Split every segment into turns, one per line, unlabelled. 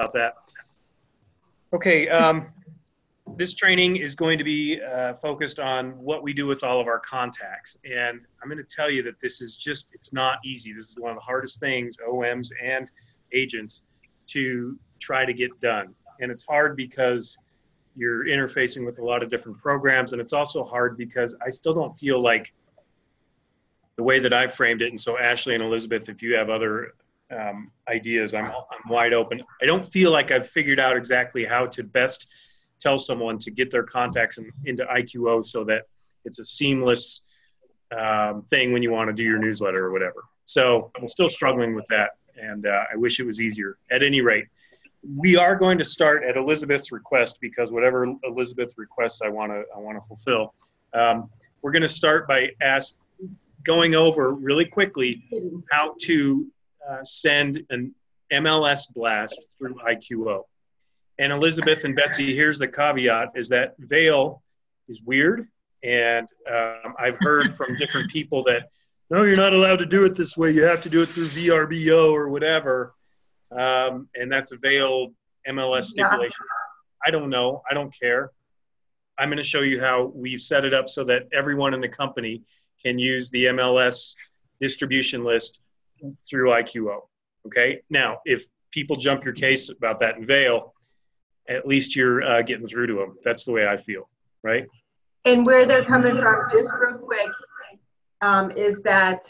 about that. Okay, um, this training is going to be uh, focused on what we do with all of our contacts. And I'm going to tell you that this is just, it's not easy. This is one of the hardest things, OMs and agents, to try to get done. And it's hard because you're interfacing with a lot of different programs. And it's also hard because I still don't feel like the way that I framed it. And so, Ashley and Elizabeth, if you have other um, ideas, I'm, I'm wide open. I don't feel like I've figured out exactly how to best tell someone to get their contacts in, into IQO so that it's a seamless um, thing when you want to do your newsletter or whatever. So I'm still struggling with that, and uh, I wish it was easier. At any rate, we are going to start at Elizabeth's request because whatever Elizabeth requests, I want to I want to fulfill. Um, we're going to start by ask going over really quickly how to uh, send an MLS blast through IQO. And Elizabeth and Betsy, here's the caveat: is that Vail is weird, and um, I've heard from different people that no, you're not allowed to do it this way. You have to do it through VRBO or whatever, um, and that's a Vail MLS stipulation. Yeah. I don't know. I don't care. I'm going to show you how we've set it up so that everyone in the company can use the MLS distribution list through IQO. Okay. Now, if people jump your case about that in Vail, at least you're uh, getting through to them. That's the way I feel, right?
And where they're coming from, just real quick, um, is that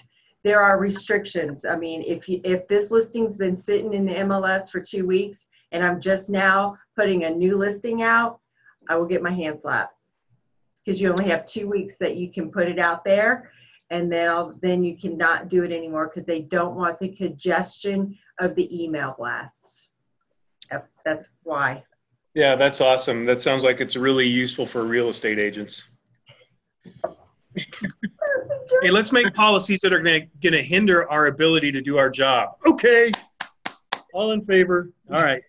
there are restrictions. I mean, if you, if this listing's been sitting in the MLS for two weeks and I'm just now putting a new listing out, I will get my hand slapped because you only have two weeks that you can put it out there and then I'll, then you cannot do it anymore because they don't want the congestion of the email blasts. That's why.
Yeah, that's awesome. That sounds like it's really useful for real estate agents. hey, let's make policies that are going to hinder our ability to do our job. Okay. All in favor? All right.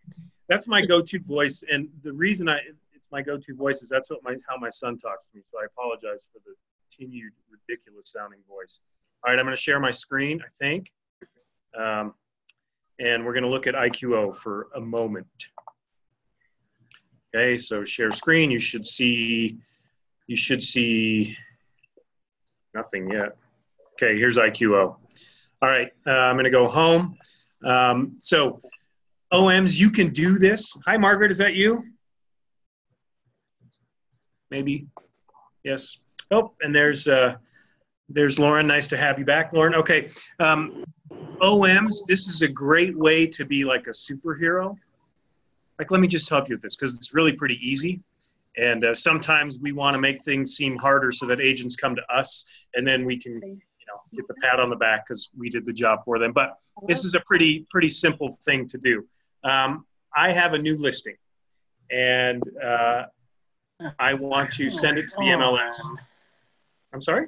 That's my go-to voice, and the reason I it's my go-to voice is that's what my how my son talks to me. So I apologize for the continued ridiculous sounding voice. All right, I'm going to share my screen. I think, um, and we're going to look at IQO for a moment. Okay, so share screen, you should see, you should see nothing yet. Okay, here's IQO. All right, uh, I'm gonna go home. Um, so OMs, you can do this. Hi, Margaret, is that you? Maybe, yes. Oh, and there's, uh, there's Lauren, nice to have you back, Lauren. Okay, um, OMs, this is a great way to be like a superhero. Like let me just help you with this because it's really pretty easy. And uh, sometimes we want to make things seem harder so that agents come to us and then we can you know get the pat on the back because we did the job for them. But this is a pretty pretty simple thing to do. Um, i have a new listing and uh, i want to send it to the mls i'm sorry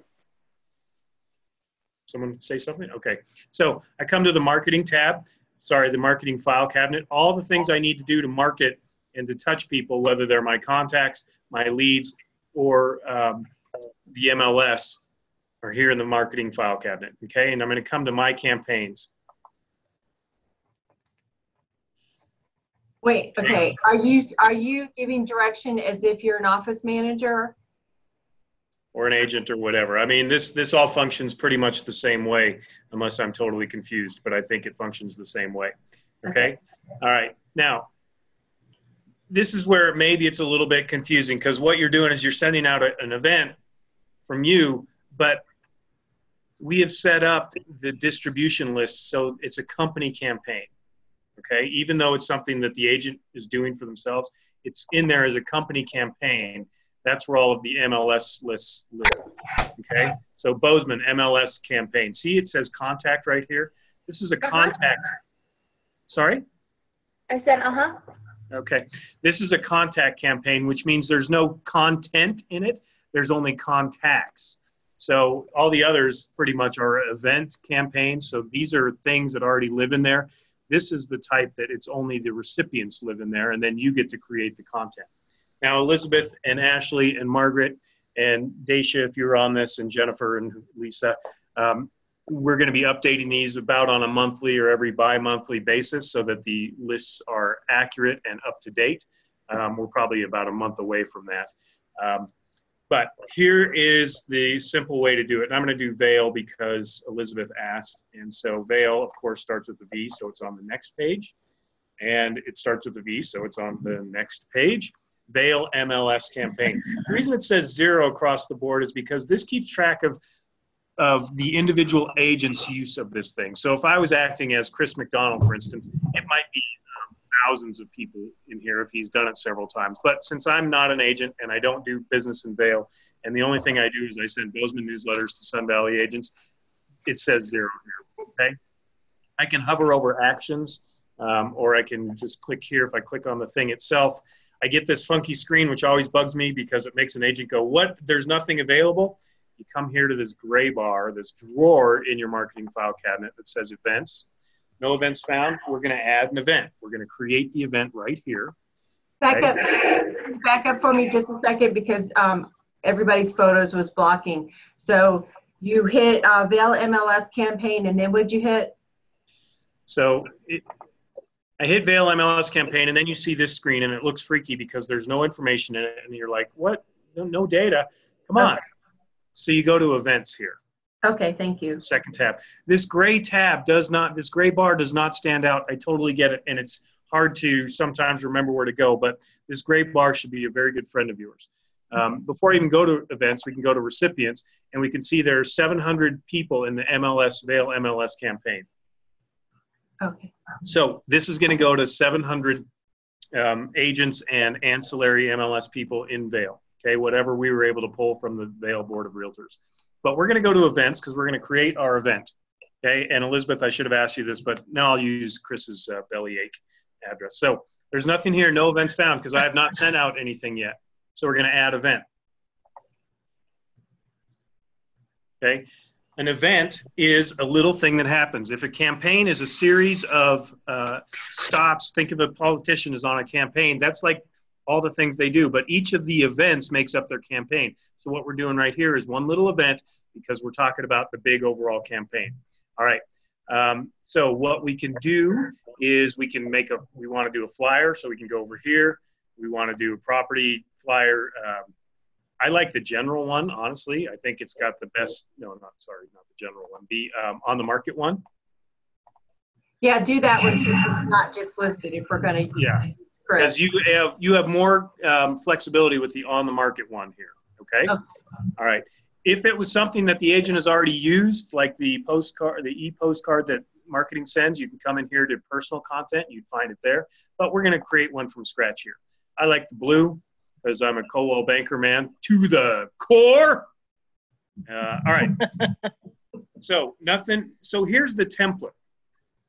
someone say something okay so i come to the marketing tab sorry, the marketing file cabinet, all the things I need to do to market and to touch people, whether they're my contacts, my leads, or um, the MLS, are here in the marketing file cabinet. Okay, and I'm going to come to my campaigns.
Wait, okay. Are you are you giving direction as if you're an office manager?
Or an agent or whatever. I mean, this this all functions pretty much the same way, unless I'm totally confused. But I think it functions the same way. Okay. All right. Now, this is where maybe it's a little bit confusing because what you're doing is you're sending out a, an event from you, but we have set up the distribution list so it's a company campaign. Okay. Even though it's something that the agent is doing for themselves, it's in there as a company campaign that's where all of the MLS lists live. Okay, so Bozeman MLS campaign. See, it says contact right here. This is a uh-huh. contact. Sorry.
I said uh huh.
Okay, this is a contact campaign, which means there's no content in it. There's only contacts. So all the others pretty much are event campaigns. So these are things that already live in there. This is the type that it's only the recipients live in there, and then you get to create the content. Now, Elizabeth and Ashley and Margaret and Dacia, if you're on this, and Jennifer and Lisa, um, we're going to be updating these about on a monthly or every bi-monthly basis so that the lists are accurate and up to date. Um, we're probably about a month away from that. Um, but here is the simple way to do it. And I'm going to do Vail because Elizabeth asked. And so Vail, of course, starts with the V, so it's on the next page. And it starts with the V, so it's on the next page. Vail MLS campaign. The reason it says zero across the board is because this keeps track of of the individual agent's use of this thing. So if I was acting as Chris McDonald, for instance, it might be um, thousands of people in here if he's done it several times. But since I'm not an agent and I don't do business in Vail, and the only thing I do is I send Bozeman newsletters to Sun Valley agents, it says zero here. Okay. I can hover over actions, um, or I can just click here. If I click on the thing itself, I get this funky screen, which always bugs me because it makes an agent go, "What? There's nothing available." you come here to this gray bar, this drawer in your marketing file cabinet that says events. No events found. We're going to add an event. We're going to create the event right here.
Back up, back up for me just a second because um, everybody's photos was blocking. So you hit uh, Vail MLS campaign and then what'd you hit?
So it, I hit Vail MLS campaign and then you see this screen and it looks freaky because there's no information in it and you're like, what? No, no data. Come on. Okay. So you go to events here.
Okay, thank you.
Second tab. This gray tab does not, this gray bar does not stand out. I totally get it. And it's hard to sometimes remember where to go, but this gray bar should be a very good friend of yours. Um, before I even go to events, we can go to recipients and we can see there are 700 people in the MLS, Vail MLS campaign.
Okay.
So this is going to go to 700 um, agents and ancillary MLS people in Vail okay, whatever we were able to pull from the Vail Board of Realtors. But we're going to go to events because we're going to create our event. Okay, and Elizabeth, I should have asked you this, but now I'll use Chris's uh, bellyache address. So there's nothing here, no events found because I have not sent out anything yet. So we're going to add event. Okay, an event is a little thing that happens. If a campaign is a series of uh, stops, think of a politician is on a campaign, that's like all the things they do, but each of the events makes up their campaign. So what we're doing right here is one little event because we're talking about the big overall campaign. All right. Um, so what we can do is we can make a, we want to do a flyer, so we can go over here. We want to do a property flyer. Um, I like the general one, honestly. I think it's got the best, no, not, sorry, not the general one, the um, on the market one.
Yeah, do that one not just listed if we're going to.
Yeah. Because you have you have more um, flexibility with the on the market one here. Okay? okay. All right. If it was something that the agent has already used, like the postcard, the e postcard that marketing sends, you can come in here to personal content. You'd find it there. But we're going to create one from scratch here. I like the blue because I'm a Coldwell Banker man to the core. Uh, all right. so nothing. So here's the template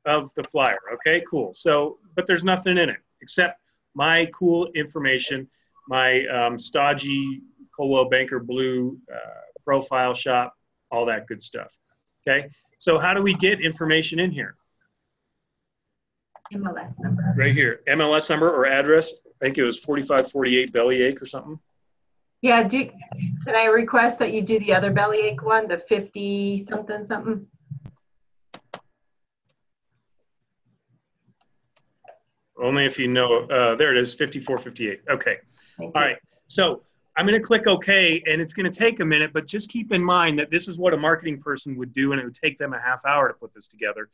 of the flyer. Okay, cool. So, but there's nothing in it except my cool information, my um, stodgy Coldwell Banker Blue uh, profile shop, all that good stuff. Okay, so how do we get information in here?
MLS number.
Right here, MLS number or address. I think it was 4548 Bellyache or something.
Yeah, do, can I request that you do the other Bellyache one, the 50 something something?
Only if you know, uh, there it is, 5458. Okay. All right. So I'm going to click OK, and it's going to take a minute, but just keep in mind that this is what a marketing person would do, and it would take them a half hour to put this together.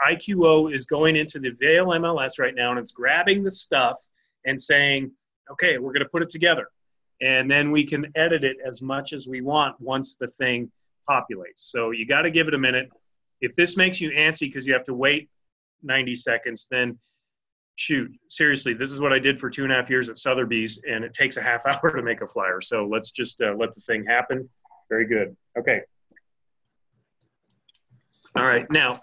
IQO is going into the Vail MLS right now, and it's grabbing the stuff and saying, okay, we're going to put it together. And then we can edit it as much as we want once the thing populates. So you got to give it a minute. If this makes you antsy because you have to wait 90 seconds, then shoot, seriously, this is what I did for two and a half years at Sotheby's, and it takes a half hour to make a flyer. So let's just uh, let the thing happen. Very good. Okay. All right. Now,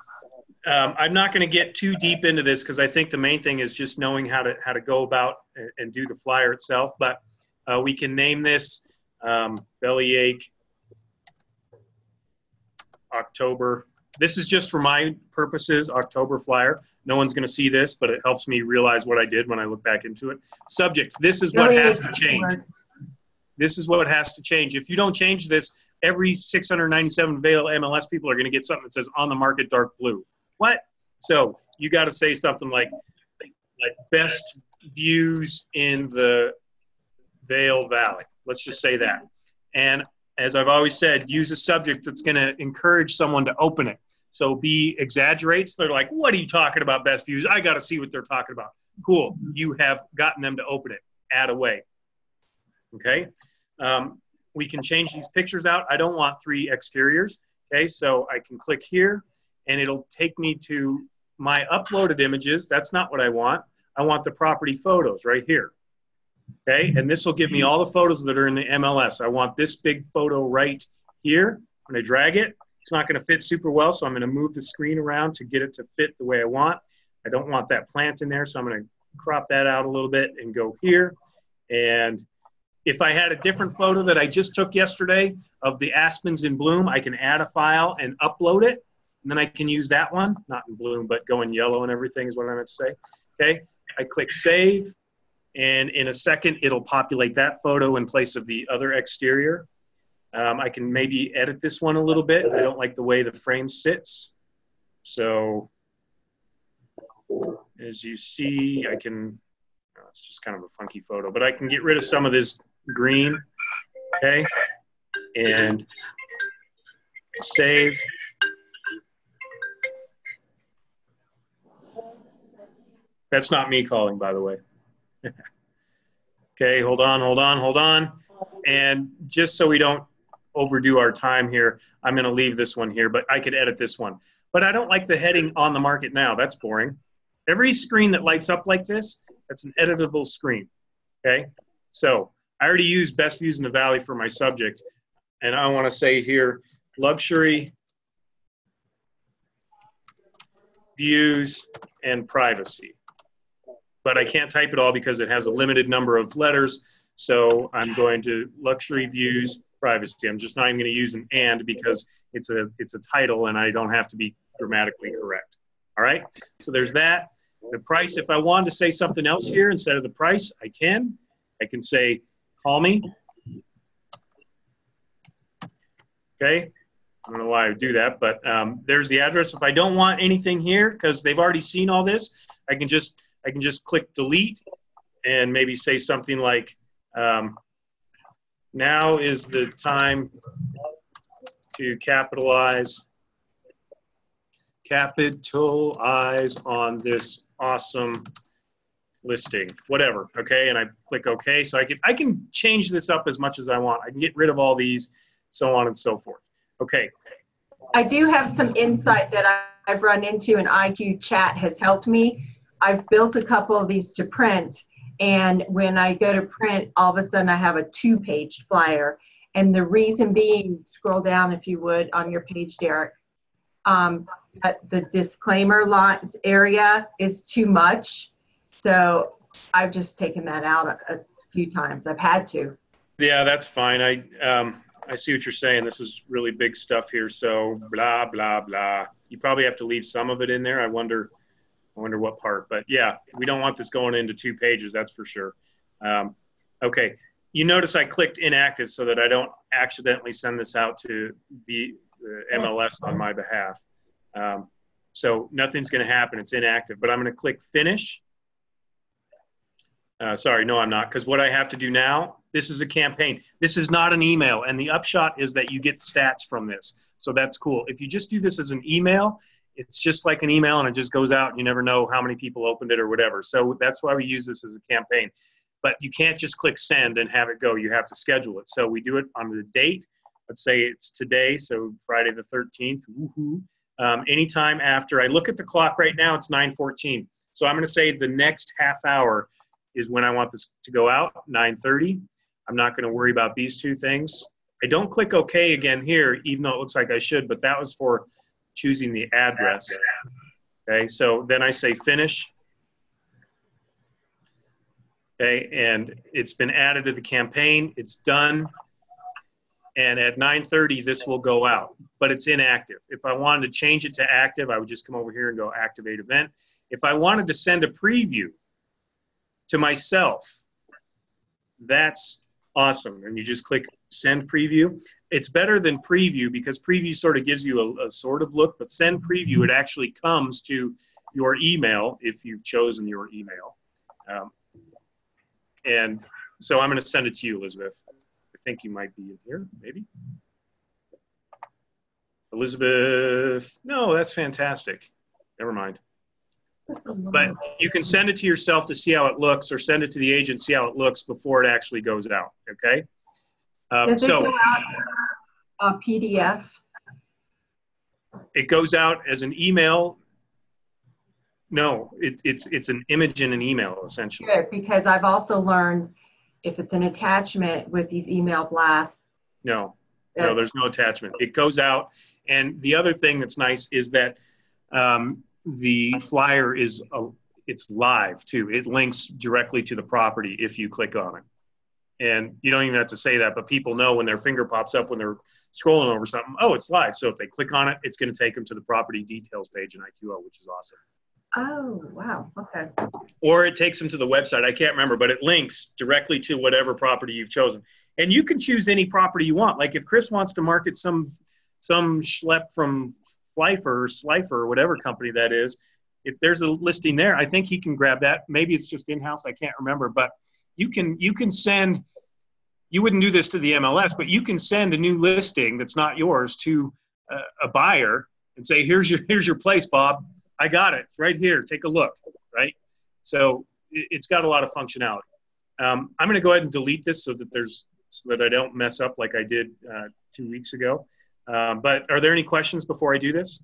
um, I'm not going to get too deep into this because I think the main thing is just knowing how to how to go about and, and do the flyer itself. But uh, we can name this um, bellyache October this is just for my purposes, October flyer. No one's going to see this, but it helps me realize what I did when I look back into it. Subject, this is what has to change. This is what has to change. If you don't change this, every 697 Vail MLS people are going to get something that says on the market dark blue. What? So you got to say something like, like best views in the Vail Valley. Let's just say that. And as I've always said, use a subject that's going to encourage someone to open it. So B exaggerates. They're like, what are you talking about, best views? I got to see what they're talking about. Cool. You have gotten them to open it. Add away. Okay. Um, we can change these pictures out. I don't want three exteriors. Okay. So I can click here and it'll take me to my uploaded images. That's not what I want. I want the property photos right here. Okay. And this will give me all the photos that are in the MLS. I want this big photo right here. I'm gonna drag it, it's not going to fit super well, so I'm going to move the screen around to get it to fit the way I want. I don't want that plant in there, so I'm going to crop that out a little bit and go here. And if I had a different photo that I just took yesterday of the aspens in bloom, I can add a file and upload it. And then I can use that one, not in bloom, but going yellow and everything is what I meant to say. Okay, I click save, and in a second, it'll populate that photo in place of the other exterior. Um, I can maybe edit this one a little bit. I don't like the way the frame sits. So as you see, I can, oh, it's just kind of a funky photo, but I can get rid of some of this green, okay? And save. That's not me calling, by the way. okay, hold on, hold on, hold on. And just so we don't overdo our time here. I'm going to leave this one here, but I could edit this one. But I don't like the heading on the market now. That's boring. Every screen that lights up like this, that's an editable screen. Okay. So I already used best views in the valley for my subject. And I want to say here, luxury views and privacy. But I can't type it all because it has a limited number of letters. So I'm going to luxury views privacy. I'm just not even going to use an and because it's a it's a title and I don't have to be grammatically correct. All right. So there's that. The price. If I wanted to say something else here instead of the price, I can. I can say, call me. Okay. I don't know why I would do that, but um, there's the address. If I don't want anything here because they've already seen all this, I can just I can just click delete and maybe say something like, um, now is the time to capitalize capitalize on this awesome listing whatever okay? And i click ok. So i can i can change this up as much as i want. I can get rid of all these so on and so forth okay
I do have some insight that I've run into and IQ chat has helped me. I've built a couple of these to print and when I go to print, all of a sudden I have a two page flyer. And the reason being, scroll down if you would on your page, Derek, um, the disclaimer area is too much. So I've just taken that out a, a few times. I've had to.
yeah that's fine i um, i see what you're saying this is really big stuff here so blah blah blah you probably have to leave some of it in there i wonder I wonder what part, but yeah, we don't want this going into two pages, that's for sure. Um, okay, you notice I clicked inactive so that I don't accidentally send this out to the, the MLS on my behalf. Um, so nothing's going to happen, it's inactive, but I'm going to click finish. Uh, sorry, no, I'm not, because what I have to do now, this is a campaign. This is not an email, and the upshot is that you get stats from this. So that's cool. If you just do this as an email, it's just like an email and it just goes out you never know how many people opened it or whatever. So that's why we use this as a campaign. But you can't just click send and have it go. You have to schedule it. So we do it on the date. Let's say it's today, so Friday the 13th. Woohoo. Um, anytime after I look at the clock right now, it's 9:14. So I'm going to say the next half hour is when I want this to go out. 9:30. I'm not going to worry about these two things. I don't click OK again here, even though it looks like I should, but that was for choosing the address. Okay, so then I say finish. Okay, and it's been added to the campaign. It's done. And at 9:30, this will go out, but it's inactive. If I wanted to change it to active, I would just come over here and go activate event. If I wanted to send a preview to myself, that's awesome. And you just click send preview. It's better than preview because preview sort of gives you a, a sort of look, but send preview, it actually comes to your email if you've chosen your email. Um, and so I'm going to send it to you, Elizabeth. I think you might be in here, maybe. Elizabeth, no, that's fantastic. Never mind. But you can send it to yourself to see how it looks, or send it to the agent see how it looks before it actually goes out. Okay. Um,
Does it
so
go out a PDF?
it goes out as an email. No, it, it's it's an image in an email essentially.
Good, because I've also learned if it's an attachment with these email blasts.
No, no, there's no attachment. It goes out, and the other thing that's nice is that um, the flyer is a, it's live too. It links directly to the property if you click on it, and you don't even have to say that, but people know when their finger pops up when they're scrolling over something. Oh, it's live. So if they click on it, it's going to take them to the property details page in IQO, which is awesome.
Oh, wow, okay.
or it takes them to the website. I can't remember, but it links directly to whatever property you've chosen. And you can choose any property you want. Like if Chris wants to market some some schlep from Slifer or Slifer or whatever company that is, if there's a listing there, I think he can grab that. Maybe it's just in house. I can't remember, but you can you can send. You wouldn't do this to the MLS, but you can send a new listing that's not yours to a, a buyer and say, "Here's your here's your place, Bob. I got it. It's right here. Take a look." Right. So it- it's got a lot of functionality. Um, I'm going to go ahead and delete this so that there's so that I don't mess up like I did uh, two weeks ago. Um, but are there any questions before I do this?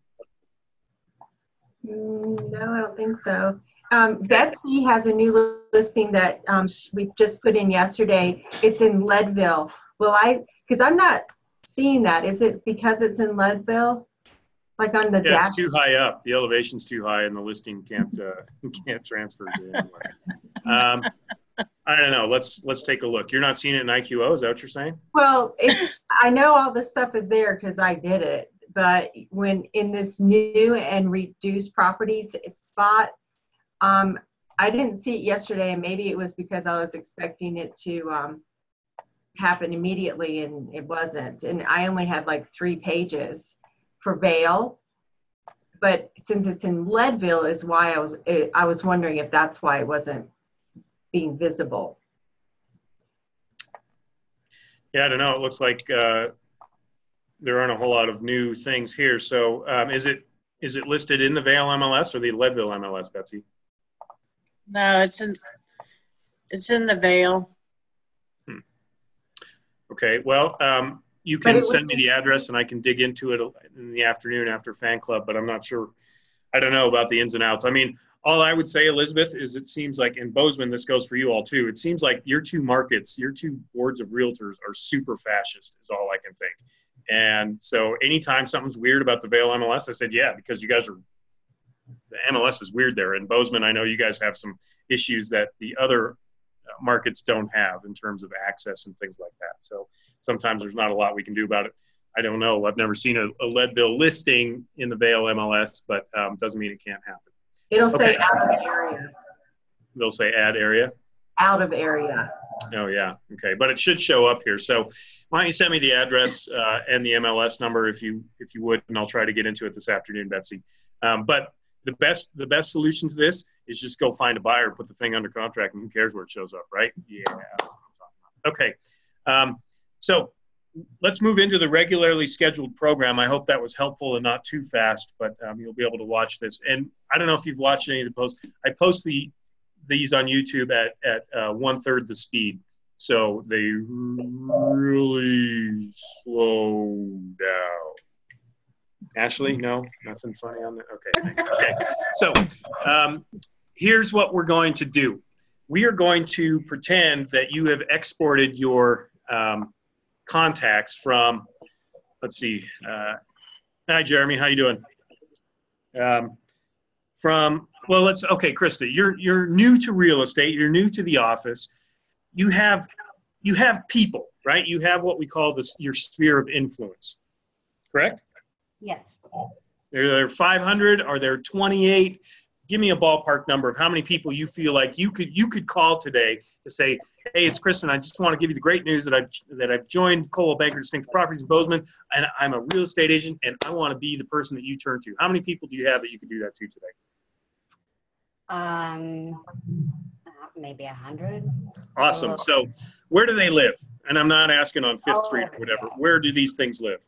Mm, No, I don't think so. Um, Betsy has a new listing that um, we just put in yesterday. It's in Leadville. Will I, because I'm not seeing that. Is it because it's in Leadville? Like on the
Yeah,
dash?
it's too high up. The elevation's too high, and the listing can't uh, can't transfer to anywhere. Um, I don't know. Let's let's take a look. You're not seeing it in IQO. Is that what you're saying?
Well, it's, I know all this stuff is there because I did it, but when in this new and reduced properties spot, um, I didn't see it yesterday, and maybe it was because I was expecting it to um, happen immediately, and it wasn't. And I only had like three pages for Vail, but since it's in Leadville, is why I was I was wondering if that's why it wasn't being visible.
Yeah, I don't know. It looks like uh, there aren't a whole lot of new things here. So um, is it is it listed in the Vail MLS or the Leadville MLS, Betsy?
No, it's in, it's in the Vail.
Okay. Well, um, you can send me the address and I can dig into it in the afternoon after fan club, but I'm not sure. I don't know about the ins and outs. I mean, all I would say, Elizabeth, is it seems like in Bozeman, this goes for you all too. It seems like your two markets, your two boards of realtors are super fascist, is all I can think. And so anytime something's weird about the Vail MLS, I said, yeah, because you guys are, the MLS is weird there. In Bozeman, I know you guys have some issues that the other uh, markets don't have in terms of access and things like that. So sometimes there's not a lot we can do about it. I don't know. I've never seen a, a Leadville listing in the Vail MLS, but um, doesn't mean it can't happen.
It'll say out of area,
They'll say add area.
out of area.
Oh yeah, okay, but it should show up here. So why don't you send me the address uh, and the MLS number if you if you would, and I'll try to get into it this afternoon, Betsy. Um, but the best the best solution to this is just go find a buyer, put the thing under contract, and who cares where it shows up, right? Yeah, that's what I'm talking about. Okay, um, so let's move into the regularly scheduled program. I hope that was helpful and not too fast, but um, you'll be able to watch this. And I don't know if you've watched any of the posts. I post the these on YouTube at at uh, one third the speed, so they really slow down. Ashley, no, nothing funny on that. Okay, thanks. Okay, so um, here's what we're going to do. We are going to pretend that you have exported your um, contacts from. Let's see. Uh, hi, Jeremy. How you doing? Um, from well let's okay krista you're you're new to real estate you're new to the office you have you have people right you have what we call this your sphere of influence correct
Yes.
are there 500 are there 28 give me a ballpark number of how many people you feel like you could you could call today to say, "Hey, it's Kristen. I just want to give you the great news that I've that I've joined Coldwell Banker Distinct Properties in Bozeman, and I'm a real estate agent, and I want to be the person that you turn to." How many people do you have that you could do that to today?
Um, maybe a hundred.
Awesome. So, where do they live? And I'm not asking on Fifth Street or whatever. Where do these things live?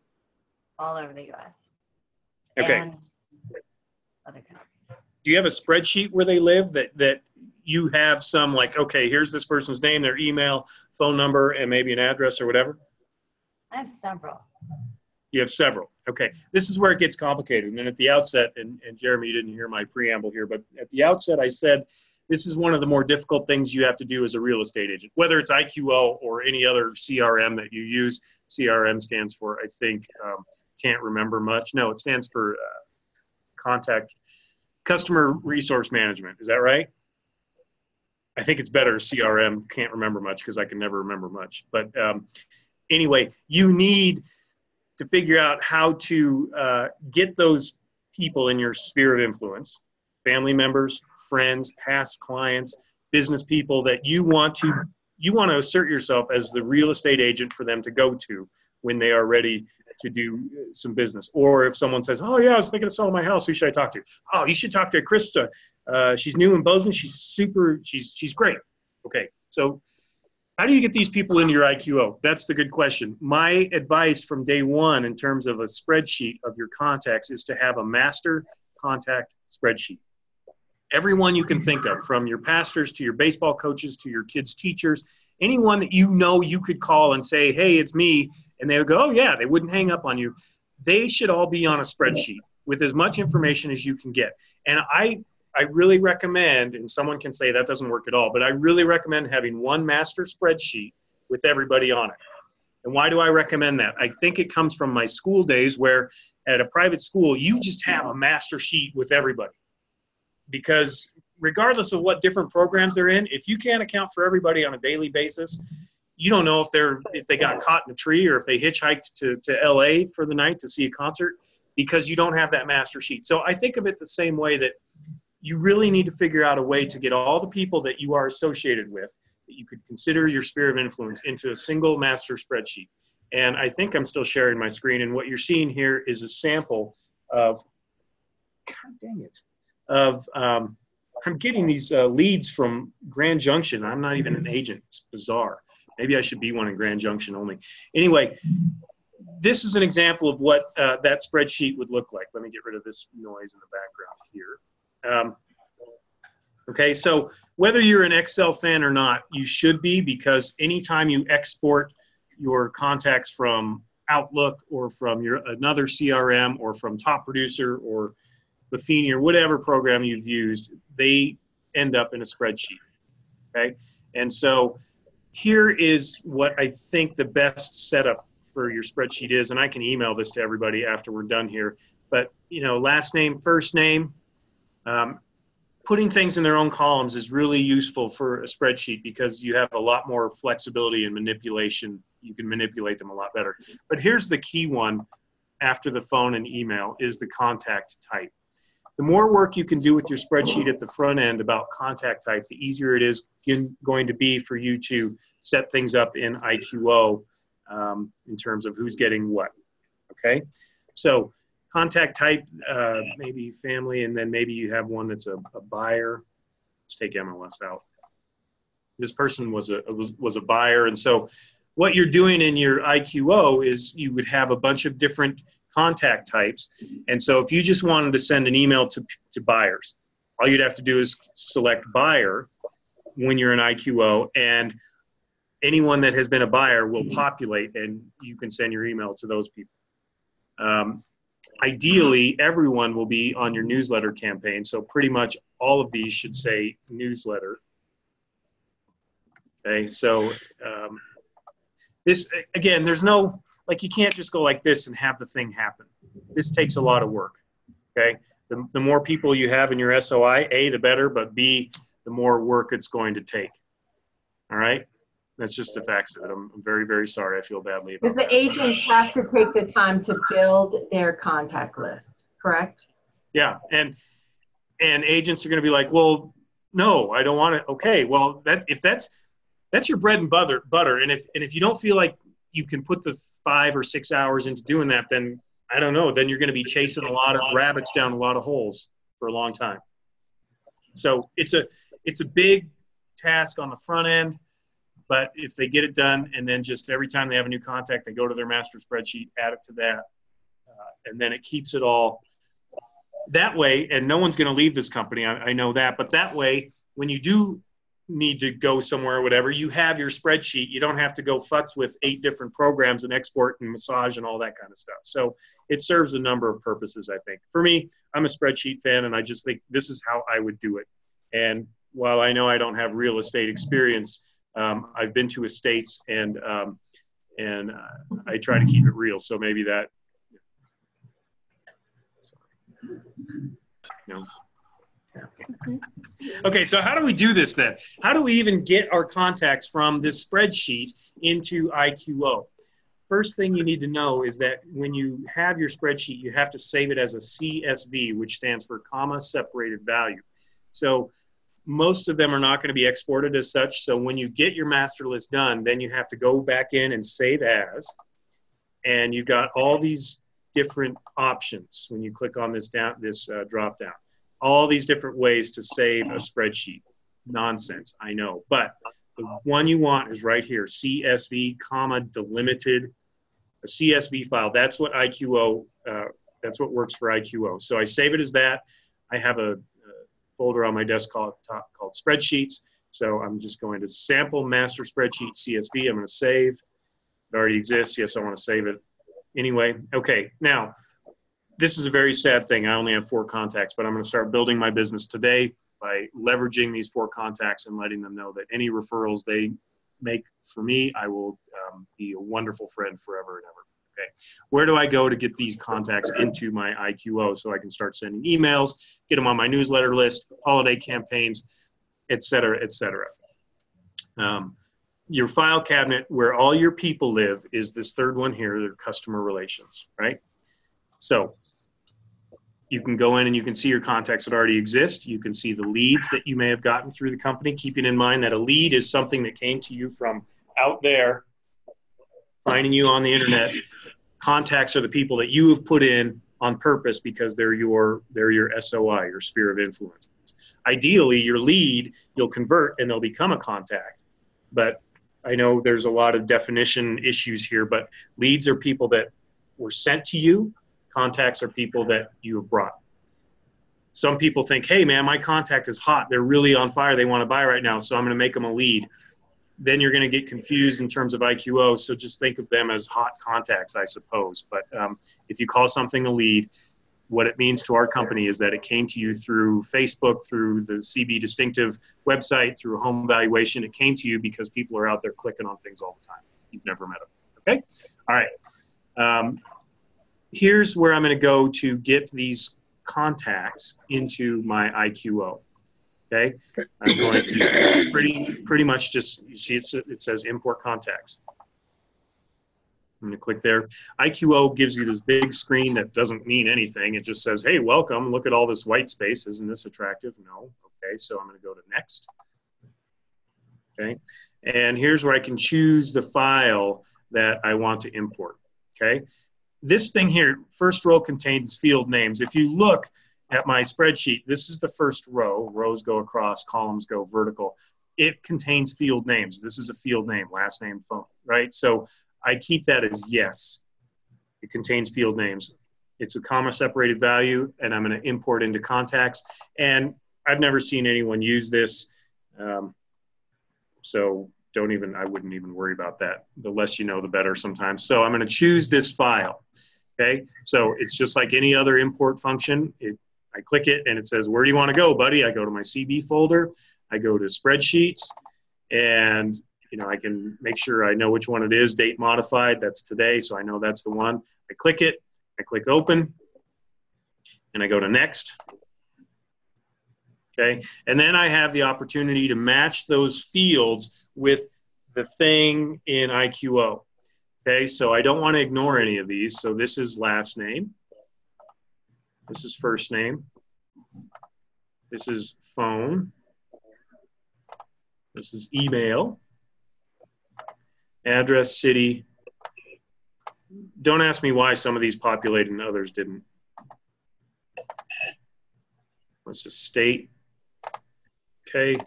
all over the U.S.
Okay.
and Other countries.
Do you have a spreadsheet where they live that that you have some like, okay, here's this person's name, their email, phone number, and maybe an address or whatever?
I have several.
You have several. Okay. This is where it gets complicated. And at the outset, and, and Jeremy, you didn't hear my preamble here, but at the outset, I said this is one of the more difficult things you have to do as a real estate agent, whether it's IQO or any other CRM that you use. CRM stands for, I think, um, can't remember much. No, it stands for uh, contact customer resource management. Is that right? I think it's better CRM. Can't remember much because I can never remember much. But um, anyway, you need to figure out how to uh, get those people in your sphere of influence family members friends past clients business people that you want to you want to assert yourself as the real estate agent for them to go to when they are ready to do some business or if someone says oh yeah i was thinking of selling my house who should i talk to oh you should talk to krista uh, she's new in bozeman she's super she's she's great okay so how do you get these people into your IQO? That's the good question. My advice from day one in terms of a spreadsheet of your contacts is to have a master contact spreadsheet. Everyone you can think of, from your pastors to your baseball coaches to your kids' teachers, anyone that you know you could call and say, hey, it's me, and they would go, oh, yeah, they wouldn't hang up on you. They should all be on a spreadsheet with as much information as you can get. And I I really recommend, and someone can say that doesn't work at all, but I really recommend having one master spreadsheet with everybody on it. And why do I recommend that? I think it comes from my school days where at a private school, you just have a master sheet with everybody. Because regardless of what different programs they're in, if you can't account for everybody on a daily basis, you don't know if they're if they got caught in a tree or if they hitchhiked to, to LA for the night to see a concert because you don't have that master sheet. So I think of it the same way that you really need to figure out a way to get all the people that you are associated with that you could consider your sphere of influence into a single master spreadsheet. And I think I'm still sharing my screen. And what you're seeing here is a sample of, God dang it, of, um, I'm getting these uh, leads from Grand Junction. I'm not even an agent. It's bizarre. Maybe I should be one in Grand Junction only. Anyway, this is an example of what uh, that spreadsheet would look like. Let me get rid of this noise in the background here. Um, okay, so whether you're an Excel fan or not, you should be because anytime you export your contacts from Outlook or from your another CRM or from Top Producer or Buffini or whatever program you've used, they end up in a spreadsheet. Okay, and so here is what I think the best setup for your spreadsheet is, and I can email this to everybody after we're done here. But you know, last name, first name, um, putting things in their own columns is really useful for a spreadsheet because you have a lot more flexibility and manipulation. You can manipulate them a lot better. But here's the key one after the phone and email is the contact type. The more work you can do with your spreadsheet at the front end about contact type, the easier it is going to be for you to set things up in IQO um, in terms of who's getting what. Okay, so contact type, uh, maybe family, and then maybe you have one that's a, a buyer. Let's take MLS out. This person was a was, was a buyer, and so what you're doing in your IQO is you would have a bunch of different contact types, and so if you just wanted to send an email to to buyers, all you'd have to do is select buyer when you're an IQO, and anyone that has been a buyer will populate, and you can send your email to those people. Um, ideally everyone will be on your newsletter campaign so pretty much all of these should say newsletter okay so um, this again there's no like you can't just go like this and have the thing happen this takes a lot of work okay the, the more people you have in your soi a the better but b the more work it's going to take all right that's just the facts of it. I'm very, very sorry. I feel badly about
Because the
that.
agents have to take the time to build their contact list, correct?
Yeah, and and agents are going to be like, well, no, I don't want it. Okay, well, that if that's that's your bread and butter, butter, and if and if you don't feel like you can put the five or six hours into doing that, then I don't know. Then you're going to be chasing a lot of rabbits down a lot of holes for a long time. So it's a it's a big task on the front end, but if they get it done, and then just every time they have a new contact, they go to their master spreadsheet, add it to that, uh, and then it keeps it all that way. And no one's going to leave this company. I, I know that, but that way, when you do need to go somewhere or whatever, you have your spreadsheet. You don't have to go futz with eight different programs and export and massage and all that kind of stuff. So it serves a number of purposes, I think. For me, I'm a spreadsheet fan and I just think this is how I would do it. And while I know I don't have real estate experience, um, I've been to estates and um, and uh, I try to keep it real. So maybe that, you know, Okay, so how do we do this then? How do we even get our contacts from this spreadsheet into IQO? First thing you need to know is that when you have your spreadsheet, you have to save it as a CSV, which stands for comma separated value. So most of them are not going to be exported as such. So when you get your master list done, then you have to go back in and save as. And you've got all these different options when you click on this down this uh, drop down all these different ways to save a spreadsheet. Nonsense, I know. But the one you want is right here, CSV, comma, delimited, a CSV file. That's what IQO, uh, that's what works for IQO. So I save it as that. I have a, a folder on my desk called, called spreadsheets. So I'm just going to sample master spreadsheet CSV. I'm going to save. It already exists. Yes, I want to save it. Anyway, okay. Now, this is a very sad thing. I only have four contacts, but I'm going to start building my business today by leveraging these four contacts and letting them know that any referrals they make for me, I will um, be a wonderful friend forever and ever. Okay. Where do I go to get these contacts into my IQO so I can start sending emails, get them on my newsletter list, holiday campaigns, et cetera, et cetera. Um, your file cabinet where all your people live is this third one here, their customer relations, right? So you can go in and you can see your contacts that already exist. You can see the leads that you may have gotten through the company, keeping in mind that a lead is something that came to you from out there, finding you on the internet. Contacts are the people that you have put in on purpose because they're your they're your SOI, your sphere of influence. Ideally, your lead you'll convert and they'll become a contact. But I know there's a lot of definition issues here, but leads are people that were sent to you contacts are people that you have brought. Some people think, hey, man, my contact is hot. They're really on fire. They want to buy right now. So I'm going to make them a lead. Then you're going to get confused in terms of IQO. So just think of them as hot contacts, I suppose. But um, if you call something a lead, what it means to our company is that it came to you through Facebook, through the CB Distinctive website, through home valuation. It came to you because people are out there clicking on things all the time. You've never met them. Okay? All right. Um, here's where I'm going to go to get these contacts into my IQO. Okay, I'm going to pretty pretty much just you see it's, it says import contacts. I'm going to click there. IQO gives you this big screen that doesn't mean anything. It just says, "Hey, welcome. Look at all this white space. Isn't this attractive?" No. Okay, so I'm going to go to next. Okay, and here's where I can choose the file that I want to import. Okay, this thing here, first row contains field names. If you look at my spreadsheet, this is the first row. Rows go across, columns go vertical. It contains field names. This is a field name, last name, phone, right? So I keep that as yes. It contains field names. It's a comma separated value, and I'm going to import into contacts. And I've never seen anyone use this. Um, so don't even, I wouldn't even worry about that. The less you know, the better sometimes. So I'm going to choose this file. Okay, so it's just like any other import function. It, I click it and it says, where do you want to go, buddy? I go to my CB folder, I go to spreadsheets, and you know I can make sure I know which one it is, date modified, that's today, so I know that's the one. I click it, I click open, and I go to next. Okay, and then I have the opportunity to match those fields with the thing in IQO. Okay, so I don't want to ignore any of these. So this is last name. This is first name. This is phone. This is email. Address, city. Don't ask me why some of these populated and others didn't. Let's just state. Okay.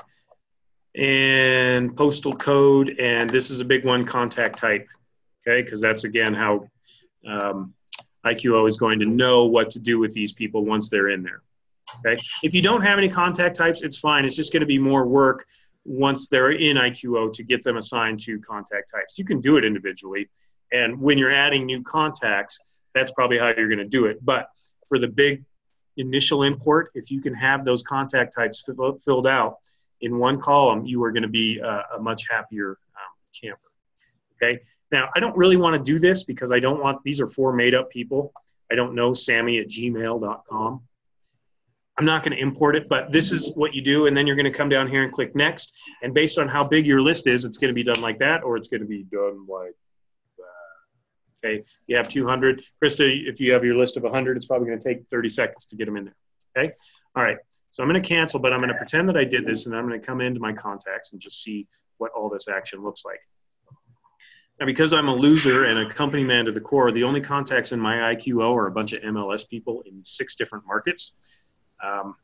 And postal code, and this is a big one, contact type. Okay, because that's again how um, IQO is going to know what to do with these people once they're in there. Okay, if you don't have any contact types, it's fine. It's just going to be more work once they're in IQO to get them assigned to contact types. You can do it individually, and when you're adding new contacts, that's probably how you're going to do it. But for the big initial import, if you can have those contact types filled out in one column, you are going to be a, a much happier um, camper. Okay. Now, I don't really want to do this because I don't want, these are four made up people. I don't know Sammy at gmail.com. I'm not going to import it, but this is what you do. And then you're going to come down here and click next. And based on how big your list is, it's going to be done like that, or it's going to be done like that. Okay. You have 200. Krista, if you have your list of 100, it's probably going to take 30 seconds to get them in there. Okay. All right. So I'm going to cancel, but I'm going to pretend that I did this and I'm going to come into my contacts and just see what all this action looks like. Now, because I'm a loser and a company man to the core, the only contacts in my IQO are a bunch of MLS people in six different markets. Um,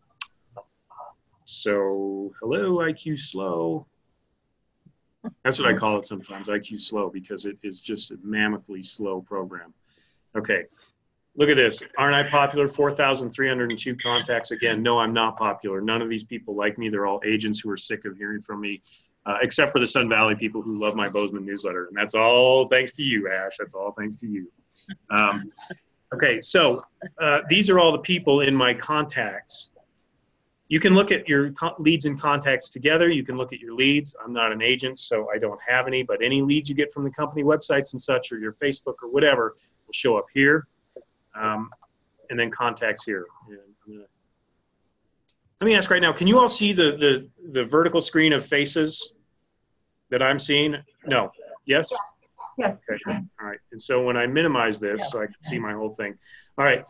so, hello, IQ Slow. That's what I call it sometimes, IQ Slow, because it is just a mammothly slow program. Okay, look at this. Aren't I popular? 4,302 contacts. Again, no, I'm not popular. None of these people like me. They're all agents who are sick of hearing from me uh, except for the Sun Valley people who love my Bozeman newsletter. And that's all thanks to you, Ash. That's all thanks to you. Um, okay, so uh, these are all the people in my contacts. You can look at your leads and contacts together. You can look at your leads. I'm not an agent, so I don't have any, but any leads you get from the company websites and such, or your Facebook or whatever, will show up here. Um, and then contacts here. Let me ask right now, can you all see the, the, the vertical screen of faces that I'm seeing? No. Yes?
Yes.
Okay. All right. And so when I minimize this, so I can see my whole thing. All right.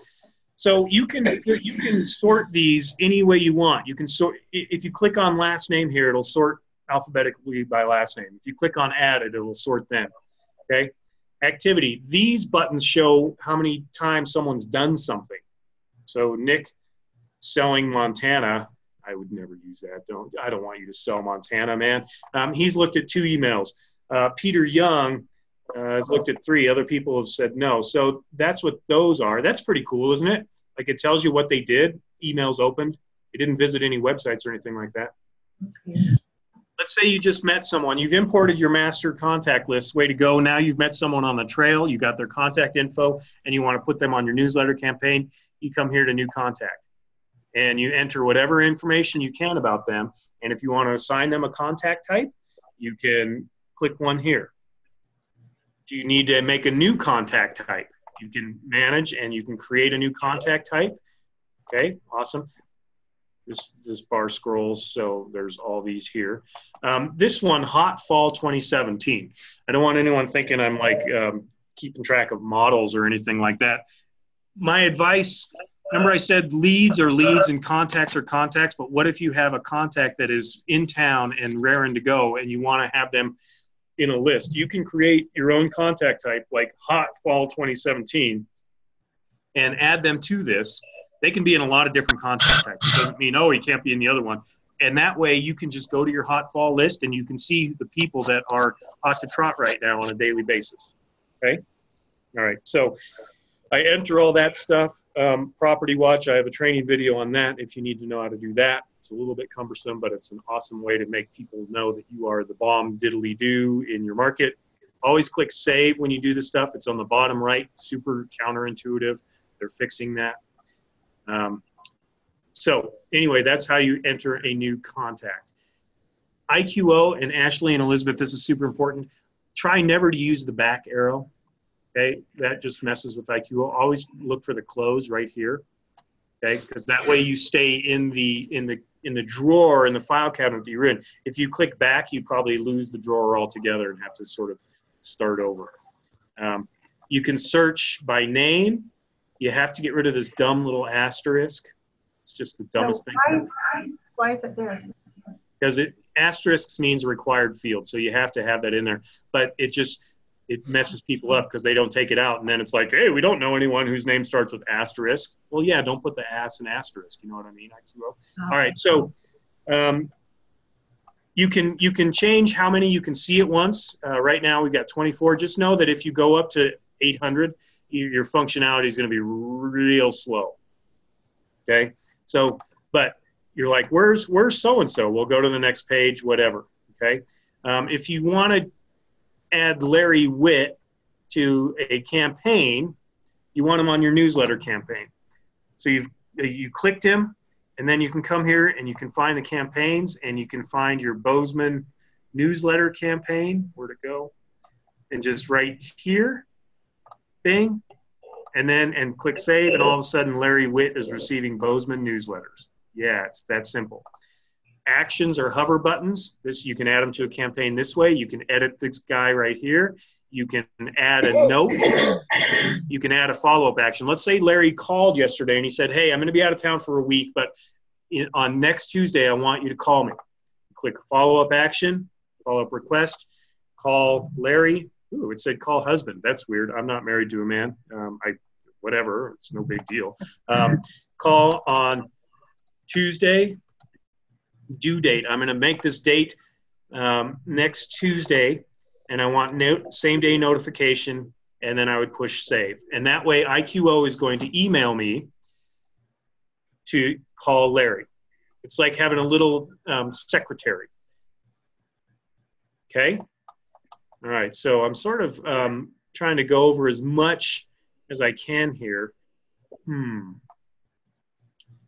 So you can you can sort these any way you want. You can sort if you click on last name here, it'll sort alphabetically by last name. If you click on added, it will sort them. Okay. Activity. These buttons show how many times someone's done something. So Nick selling Montana. I would never use that. Don't I don't want you to sell Montana, man. Um, he's looked at two emails. Uh, Peter Young uh, has looked at three. Other people have said no. So that's what those are. That's pretty cool, isn't it? Like it tells you what they did. Emails opened. They didn't visit any websites or anything like that. Let's say you just met someone. You've imported your master contact list. Way to go. Now you've met someone on the trail. You got their contact info and you want to put them on your newsletter campaign. You come here to new contact and you enter whatever information you can about them. And if you want to assign them a contact type, you can click one here. Do you need to make a new contact type? You can manage and you can create a new contact type. Okay, awesome. This, this bar scrolls, so there's all these here. Um, this one, Hot Fall 2017. I don't want anyone thinking I'm like um, keeping track of models or anything like that. My advice Remember, I said leads are leads and contacts are contacts, but what if you have a contact that is in town and raring to go and you want to have them in a list? You can create your own contact type like Hot Fall 2017 and add them to this. They can be in a lot of different contact types. It doesn't mean, oh, he can't be in the other one. And that way you can just go to your hot fall list and you can see the people that are hot to trot right now on a daily basis. Okay? All right. So I enter all that stuff. Um, property watch, I have a training video on that if you need to know how to do that. It's a little bit cumbersome, but it's an awesome way to make people know that you are the bomb diddly do in your market. Always click save when you do the stuff. It's on the bottom right, super counterintuitive. They're fixing that. Um, so anyway, that's how you enter a new contact. IQO and Ashley and Elizabeth, this is super important. Try never to use the back arrow Okay, that just messes with IQ. Always look for the close right here. Okay, because that way you stay in the in the in the drawer in the file cabinet that you're in. If you click back, you probably lose the drawer altogether and have to sort of start over. Um, you can search by name. You have to get rid of this dumb little asterisk. It's just the dumbest thing.
Why is, why is it there?
because it asterisks means a required field so you have to have that in there but it just it messes people up because they don't take it out and then it's like hey we don't know anyone whose name starts with asterisk well yeah don't put the ass in asterisk you know what i mean I2O. all right so um, you can you can change how many you can see at once uh, right now we've got 24 just know that if you go up to 800 you, your functionality is going to be real slow okay so but you're like, where's where's so and so? We'll go to the next page, whatever. Okay. Um, if you want to add Larry Witt to a campaign, you want him on your newsletter campaign. So you've you clicked him, and then you can come here and you can find the campaigns, and you can find your Bozeman newsletter campaign. Where to go? And just right here, bing, and then and click save, and all of a sudden Larry Witt is receiving Bozeman newsletters. Yeah, it's that simple. Actions are hover buttons. This you can add them to a campaign this way. You can edit this guy right here. You can add a note. You can add a follow-up action. Let's say Larry called yesterday and he said, "Hey, I'm going to be out of town for a week, but on next Tuesday, I want you to call me." Click follow-up action, follow-up request. Call Larry. Ooh, it said call husband. That's weird. I'm not married to a man. Um, I, whatever. It's no big deal. Um, call on Tuesday, due date. I'm going to make this date um, next Tuesday, and I want note, same day notification, and then I would push save. And that way, IQO is going to email me to call Larry. It's like having a little um, secretary. Okay? All right, so I'm sort of um, trying to go over as much as I can here. Hmm.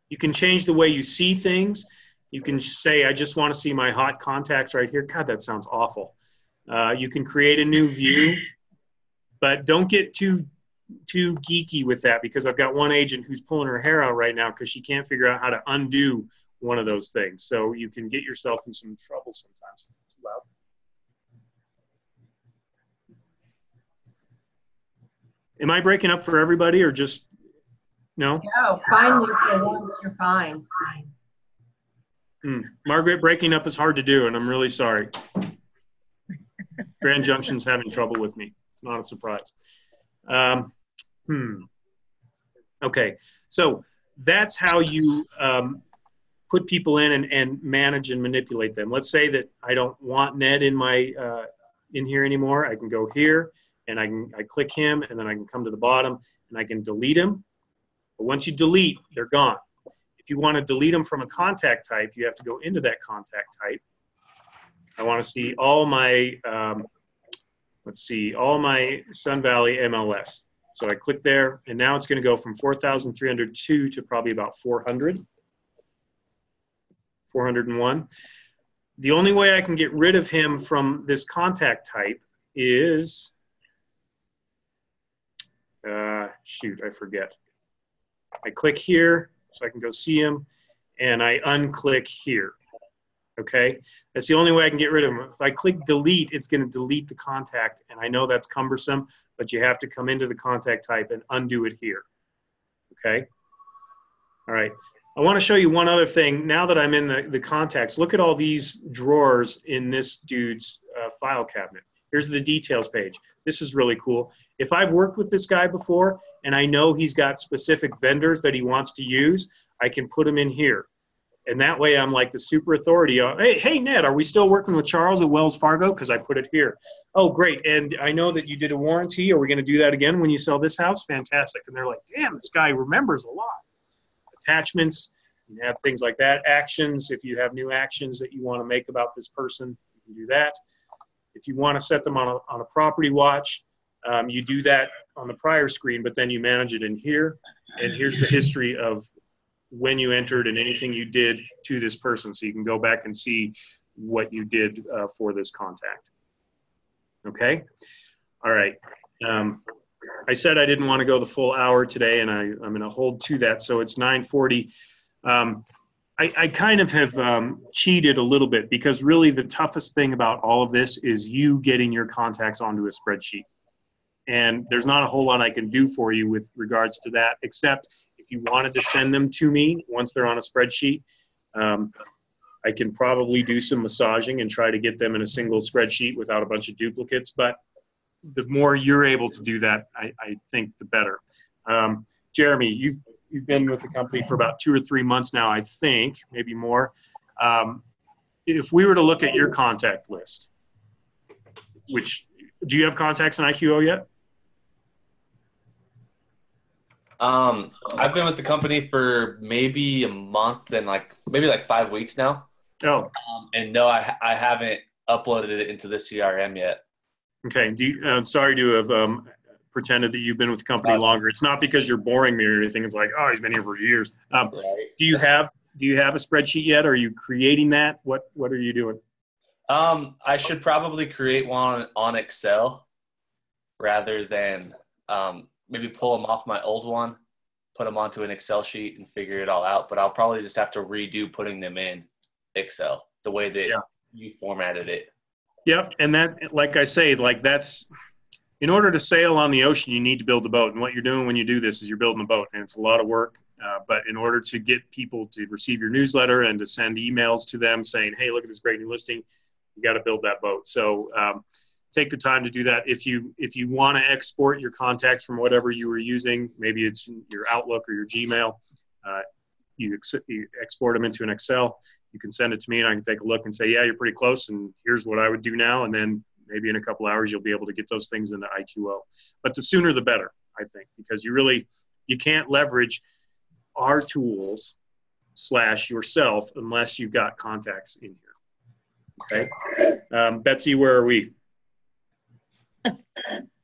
You can change the way you see things. You can say, I just want to see my hot contacts right here. God, that sounds awful. Uh, you can create a new view, but don't get too too geeky with that because I've got one agent who's pulling her hair out right now because she can't figure out how to undo one of those things. So you can get yourself in some trouble sometimes. Too loud. Am I breaking up for everybody or just no?
No, finally, for once, you're fine.
Hmm. Margaret, breaking up is hard to do, and I'm really sorry. Grand Junction's having trouble with me. It's not a surprise. Um, hmm. Okay, so that's how you um, put people in and, and manage and manipulate them. Let's say that I don't want Ned in my uh, in here anymore. I can go here and I can I click him, and then I can come to the bottom and I can delete him but once you delete, they're gone. If you want to delete them from a contact type, you have to go into that contact type. I want to see all my, um, let's see, all my Sun Valley MLS. So I click there, and now it's going to go from 4,302 to probably about 400, 401. The only way I can get rid of him from this contact type is, uh, shoot, I forget. I click here so I can go see him, and I unclick here. Okay, that's the only way I can get rid of them. If I click delete, it's going to delete the contact, and I know that's cumbersome, but you have to come into the contact type and undo it here. Okay, all right. I want to show you one other thing. Now that I'm in the, the contacts, look at all these drawers in this dude's uh, file cabinet. Here's the details page. This is really cool. If I've worked with this guy before and I know he's got specific vendors that he wants to use, I can put them in here. And that way I'm like the super authority. hey, hey, Ned, are we still working with Charles at Wells Fargo? Because I put it here. Oh, great. And I know that you did a warranty. Are we going to do that again when you sell this house? Fantastic. And they're like, damn, this guy remembers a lot. Attachments, you have things like that. Actions, if you have new actions that you want to make about this person, you can do that. If you want to set them on a, on a property watch, um, you do that on the prior screen, but then you manage it in here. And here's the history of when you entered and anything you did to this person. So you can go back and see what you did uh, for this contact. Okay? All right. Um, I said I didn't want to go the full hour today, and I, I'm going to hold to that. So it's 940. Um, I, I, kind of have um, cheated a little bit because really the toughest thing about all of this is you getting your contacts onto a spreadsheet. And there's not a whole lot I can do for you with regards to that, except if you wanted to send them to me once they're on a spreadsheet, um, I can probably do some massaging and try to get them in a single spreadsheet without a bunch of duplicates. But the more you're able to do that, I, I think the better. Um, Jeremy, you've you've been with the company for about two or three months now, I think, maybe more. Um, if we were to look at your contact list, which do you have contacts in IQO yet?
Um, I've been with the company for maybe a month and like maybe like five weeks now.
Oh,
Um, and no, I I haven't uploaded it into the CRM yet.
okay. Do you, I'm sorry to have um, pretended that you've been with the company longer. It's not because you're boring me or anything. It's like, oh, he's been here for years. Um,
Right.
do you have Do you have a spreadsheet yet? Are you creating that? What What are you doing?
Um, I should probably create one on Excel rather than um, maybe pull them off my old one, put them onto an Excel sheet and figure it all out. But I'll probably just have to redo putting them in Excel the way that
Yeah.
you formatted it.
Yep, and that, like I say, like that's, in order to sail on the ocean, you need to build a boat. And what you're doing when you do this is you're building a boat, and it's a lot of work. Uh, but in order to get people to receive your newsletter and to send emails to them saying, "Hey, look at this great new listing," you got to build that boat. So um, take the time to do that. If you if you want to export your contacts from whatever you were using, maybe it's your Outlook or your Gmail, uh, you, ex- you export them into an Excel you can send it to me and I can take a look and say, yeah, you're pretty close and here's what I would do now. And then maybe in a couple hours, you'll be able to get those things into IQO. But the sooner the better, I think, because you really, you can't leverage our tools slash yourself unless you've got contacts in here. Okay. Um, Betsy, where are we?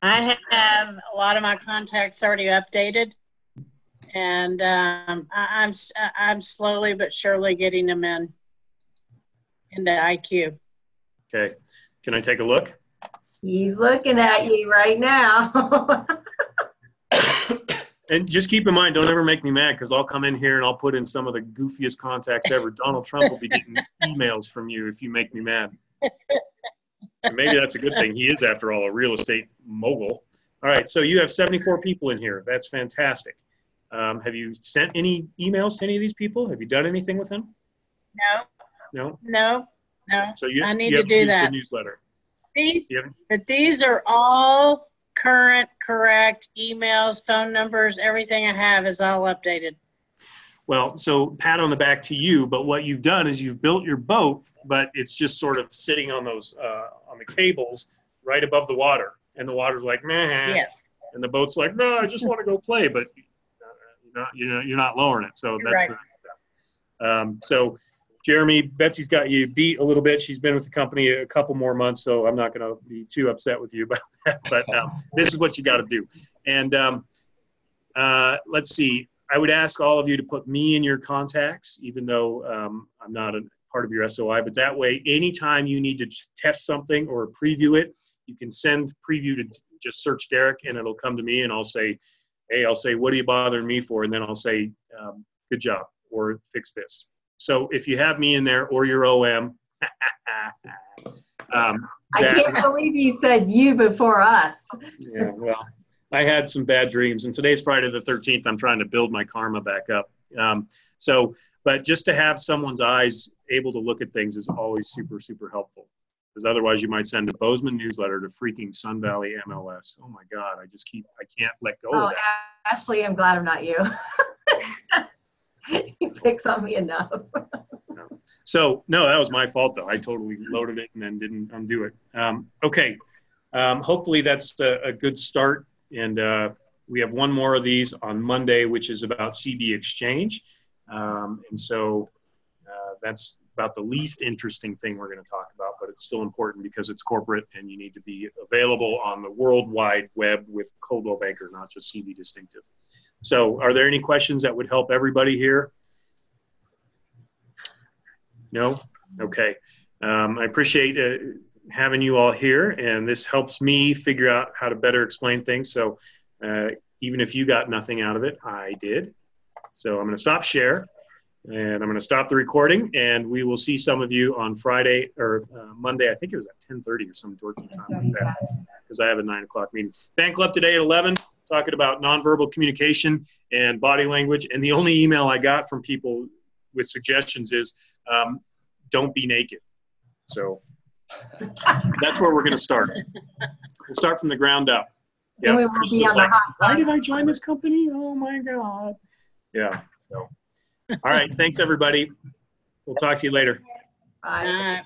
I have a lot of my contacts already updated, and um, I, I'm s- I'm slowly but surely getting them in into IQ.
Okay. Can I take a look?
He's looking at you right now.
And just keep in mind, don't ever make me mad because I'll come in here and I'll put in some of the goofiest contacts ever. Donald Trump will be getting emails from you if you make me mad. And maybe that's a good thing. He is, after all, a real estate mogul. All right, so you have 74 people in here. That's fantastic. Um, have you sent any emails to any of these people? Have you done anything with them?
No,
No.
no, no.
So you.
I need
you
to
haven't
do
used the
that.
newsletter.
These, but these are all current, correct emails, phone numbers, everything I have is all updated.
Well, so pat on the back to you, but what you've done is you've built your boat, but it's just sort of sitting on those uh, on the cables right above the water, and the water's like meh,
Yes,
and the boat's like no, I just want to go play, but you're not you're not, you're not lowering it, so
You're
that's
right.
Um, so, Jeremy, Betsy's got you beat a little bit. She's been with the company a couple more months, so I'm not going to be too upset with you about that. But um, this is what you got to do, and um, uh, let's see. I would ask all of you to put me in your contacts, even though um, I'm not a part of your SOI. But that way, anytime you need to test something or preview it, you can send preview to just search Derek, and it'll come to me, and I'll say, "Hey, I'll say, what are you bothering me for?" And then I'll say, um, "Good job," or "Fix this." So if you have me in there or your OM, um,
I can't believe you said you before us.
yeah, well, I had some bad dreams, and today's Friday the 13th. I'm trying to build my karma back up. Um, so, but just to have someone's eyes able to look at things is always super, super helpful. Because otherwise, you might send a Bozeman newsletter to freaking Sun Valley MLS. Oh my God, I just keep, I can't let go
Oh,
of that.
Ashley, I'm glad I'm not you. you picks on me enough.
So, no, that was my fault, though. I totally loaded it and then didn't undo it. Um, okay. Um, hopefully, that's a, a good start. And uh, we have one more of these on Monday, which is about CB Exchange. Um, and so uh, that's about the least interesting thing we're going to talk about, but it's still important because it's corporate and you need to be available on the world wide web with Coldwell Banker, not just CB Distinctive. So, are there any questions that would help everybody here? No? Okay. Um, I appreciate uh, having you all here, and this helps me figure out how to better explain things. So, uh, even if you got nothing out of it, I did. So, I'm going to stop share and I'm going to stop the recording, and we will see some of you on Friday or uh, Monday. I think it was at 10:30 or some dorky time because I have a nine o'clock meeting. Fan club today at 11. Talking about nonverbal communication and body language. And the only email I got from people with suggestions is um, don't be naked. So that's where we're going to start. We'll start from the ground up.
Then we
Yeah,
won't be on the
like,
hot
why did I join this company? Oh my God. Yeah. So, all right. Thanks, everybody. We'll talk to you later.
Bye.